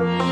Bye.